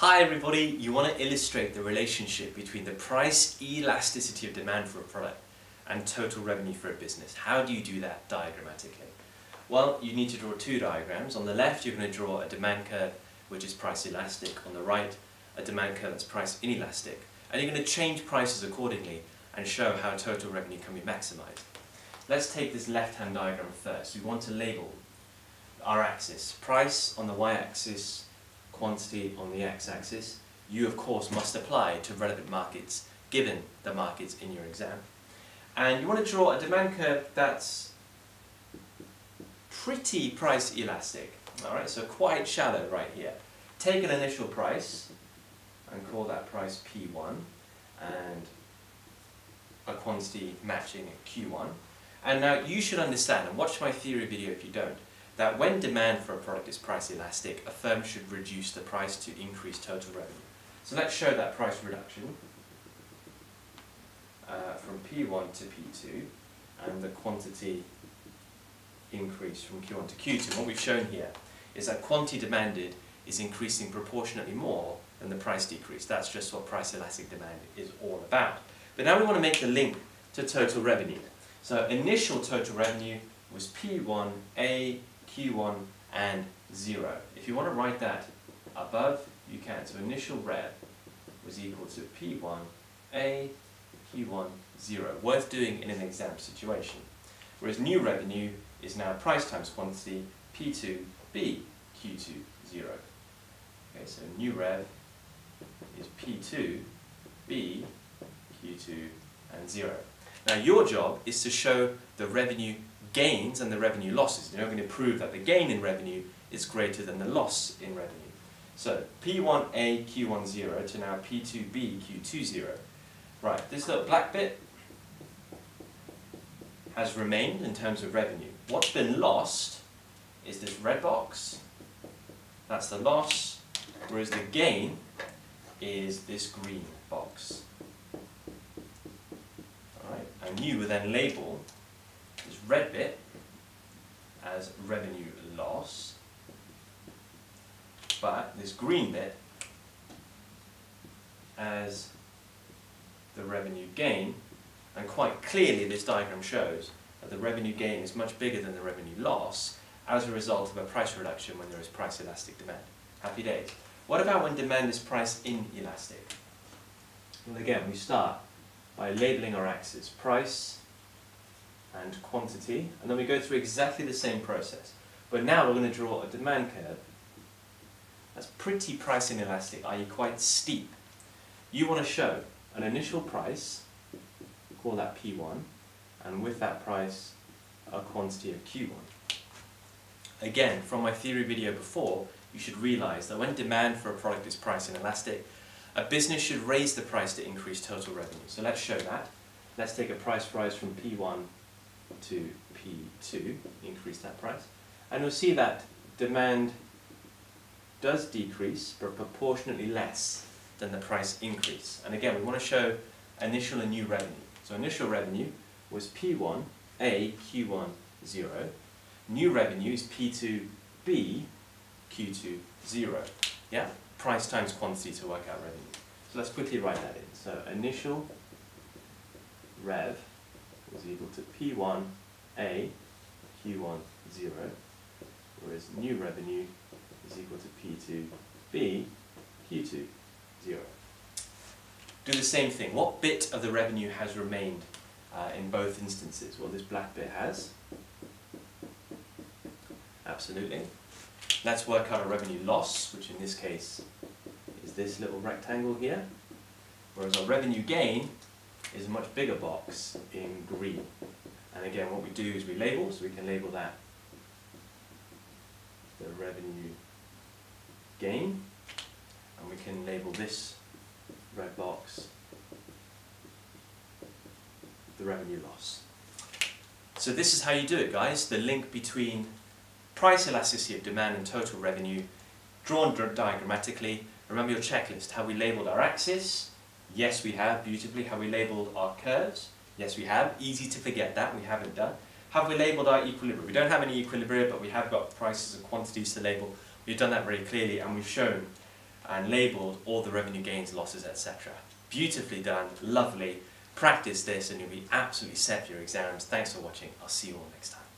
Hi everybody, you want to illustrate the relationship between the price elasticity of demand for a product and total revenue for a business. How do you do that diagrammatically? Well, you need to draw two diagrams. On the left you're going to draw a demand curve which is price elastic. On the right, a demand curve that's price inelastic. And you're going to change prices accordingly and show how total revenue can be maximized. Let's take this left-hand diagram first. We want to label our axis. Price on the y-axis, quantity on the x-axis. You, of course, must apply to relevant markets, given the markets in your exam. And you want to draw a demand curve that's pretty price elastic. Alright, so quite shallow right here. Take an initial price and call that price P1 and a quantity matching Q1. And now you should understand, and watch my theory video if you don't, that when demand for a product is price elastic, a firm should reduce the price to increase total revenue. So let's show that price reduction uh, from P1 to P2 and the quantity increase from Q1 to Q2. What we've shown here is that quantity demanded is increasing proportionately more than the price decrease. That's just what price elastic demand is all about. But now we want to make the link to total revenue. So initial total revenue was P1A Q1 and 0. If you want to write that above, you can. So initial rev was equal to P1 A Q1 0. Worth doing in an exam situation. Whereas new revenue is now price times quantity P2 B Q2 0. Okay, so new rev is P2 B Q2 and 0. Now your job is to show the revenue gains and the revenue losses. You're going to prove that the gain in revenue is greater than the loss in revenue. So P1A Q10 to now P2B Q20. Right, this little black bit has remained in terms of revenue. What's been lost is this red box. That's the loss, whereas the gain is this green box. Alright, and you will then label red bit as revenue loss, but this green bit as the revenue gain, and quite clearly this diagram shows that the revenue gain is much bigger than the revenue loss as a result of a price reduction when there is price elastic demand. Happy days. What about when demand is price inelastic? Well again, we start by labeling our axis price and quantity, and then we go through exactly the same process. But now we're going to draw a demand curve that's pretty price inelastic, i.e. quite steep. You want to show an initial price, call that P1, and with that price a quantity of Q1. Again, from my theory video before, you should realize that when demand for a product is price inelastic, a business should raise the price to increase total revenue. So let's show that. Let's take a price rise from P1 to P2, increase that price. And you'll see that demand does decrease, but proportionately less than the price increase. And again, we want to show initial and new revenue. So initial revenue was P1, A, Q1, 0. New revenue is P2, B, Q2, 0. Yeah? Price times quantity to work out revenue. So let's quickly write that in. So initial rev is equal to P1 A Q1 0, whereas new revenue is equal to P2 B Q2 0. Do the same thing. What bit of the revenue has remained uh, in both instances? Well, this black bit has. Absolutely. Let's work out a revenue loss, which in this case is this little rectangle here, whereas our revenue gain is a much bigger box in green. And again, what we do is we label, so we can label that the revenue gain, and we can label this red box the revenue loss. So this is how you do it, guys. The link between price elasticity of demand and total revenue, drawn diagrammatically. Remember your checklist, how we labeled our axis, Yes, we have, beautifully. Have we labelled our curves? Yes, we have. Easy to forget that, we haven't done. Have we labelled our equilibrium? We don't have any equilibria, but we have got prices and quantities to label. We've done that very clearly, and we've shown and labelled all the revenue gains, losses, etc. Beautifully done, lovely. Practice this and you'll be absolutely set for your exams. Thanks for watching. I'll see you all next time.